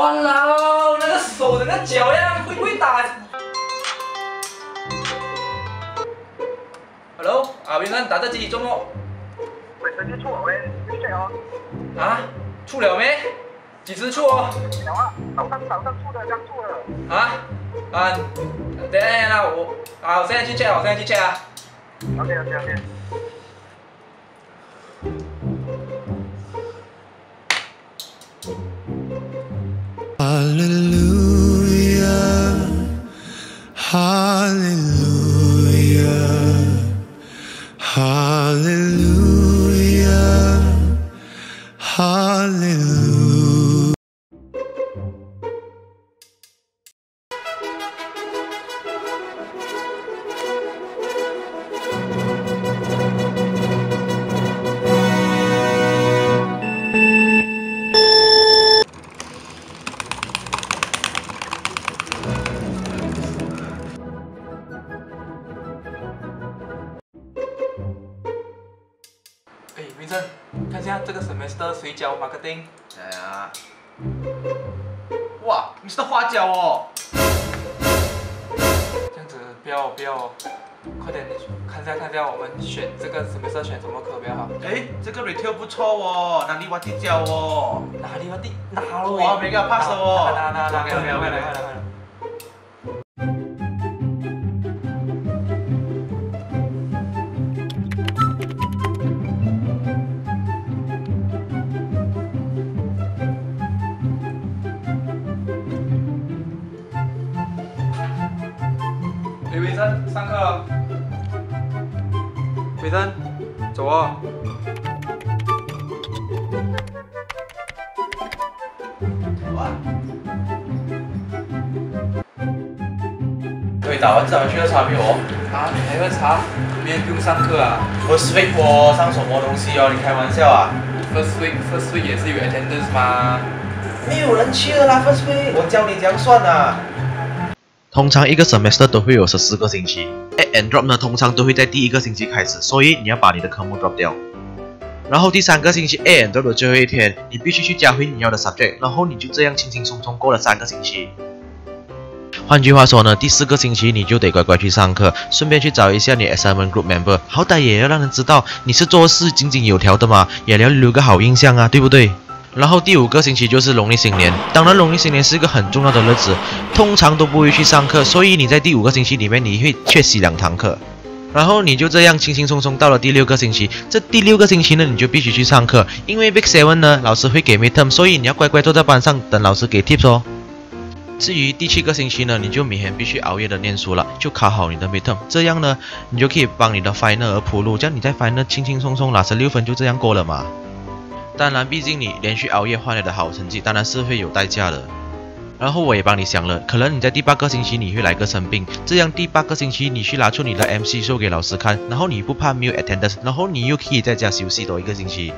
哇啦，那个手那个脚呀，会不会打？Hello，啊，云生打这机做么？本身就出了喂，就这样哦。啊，出了没？几时出哦？有啊，早上早上出的，刚出的。啊？啊，等一下啦，我啊，我现在去 check，我现在去 check 啊。OK OK OK。Hallelujah, 看一下这个 semester 谁教 marketing？哎呀，哇，你是的花椒哦。这样子不要不要，快点看一下看一下，我们选这个 semester 选什么科比较好？哎，这个 retail 不错哦，哪里挖地胶哦。哪里挖地哪了？哇没给他 pass 哦拿拿拿拿，OK，OK，OK，快点快上课了。伟生，走啊！哇。对，打完仗去喝茶没有哦啊，你还要查？明天不用上课啊？First week 我上什么东西哦？你开玩笑啊？？First week first week 也是有 attendance 吗？没有人去了啦，First week，我教你怎样算啊。通常一个 semester 都会有十四个星期，and drop 呢通常都会在第一个星期开始，所以你要把你的科目 drop 掉。然后第三个星期 and drop 的最后一天，你必须去加回你要的 subject，然后你就这样轻轻松松过了三个星期。换句话说呢，第四个星期你就得乖乖去上课，顺便去找一下你 assignment group member，好歹也要让人知道你是做事井井有条的嘛，也要留个好印象啊，对不对？然后第五个星期就是农历新年，当然农历新年是一个很重要的日子，通常都不会去上课，所以你在第五个星期里面你会缺席两堂课，然后你就这样轻轻松松到了第六个星期，这第六个星期呢你就必须去上课，因为 Big Seven 呢老师会给 midterm，所以你要乖乖坐在班上等老师给 tips 哦。至于第七个星期呢，你就每天必须熬夜的念书了，就考好你的 midterm，这样呢你就可以帮你的 final 而铺路，这样你在 final 轻轻松松拿十六分就这样过了嘛。当然，毕竟你连续熬夜换来的好成绩，当然是会有代价的。然后我也帮你想了，可能你在第八个星期你会来个生病，这样第八个星期你去拿出你的 MC 秀给老师看，然后你不怕没有 attendance，然后你又可以在家休息多一个星期。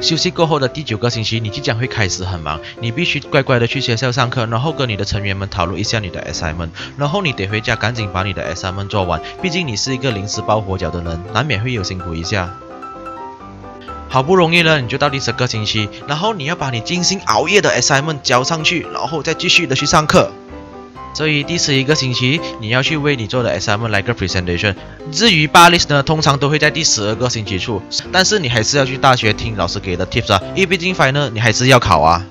休息过后的第九个星期，你即将会开始很忙，你必须乖乖的去学校上课，然后跟你的成员们讨论一下你的 assignment，然后你得回家赶紧把你的 assignment 做完，毕竟你是一个临时抱佛脚的人，难免会有辛苦一下。好不容易呢，你就到第十个星期，然后你要把你精心熬夜的 assignment 交上去，然后再继续的去上课。所以第十一个星期，你要去为你做的 assignment 来个 presentation。至于 balance 呢，通常都会在第十二个星期出，但是你还是要去大学听老师给的 tips 啊，因为毕竟 final 你还是要考啊。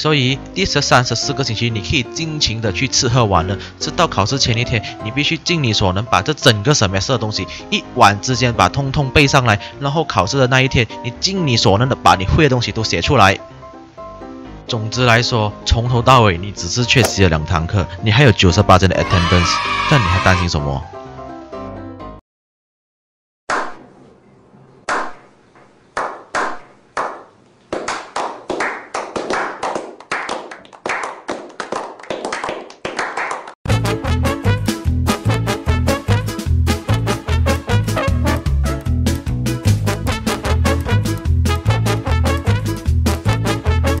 所以第十三、十四个星期，你可以尽情的去吃喝玩乐，直到考试前一天，你必须尽你所能把这整个 semester 的东西一晚之间把通通背上来，然后考试的那一天，你尽你所能的把你会的东西都写出来。总之来说，从头到尾你只是缺席了两堂课，你还有九十八的 attendance，但你还担心什么？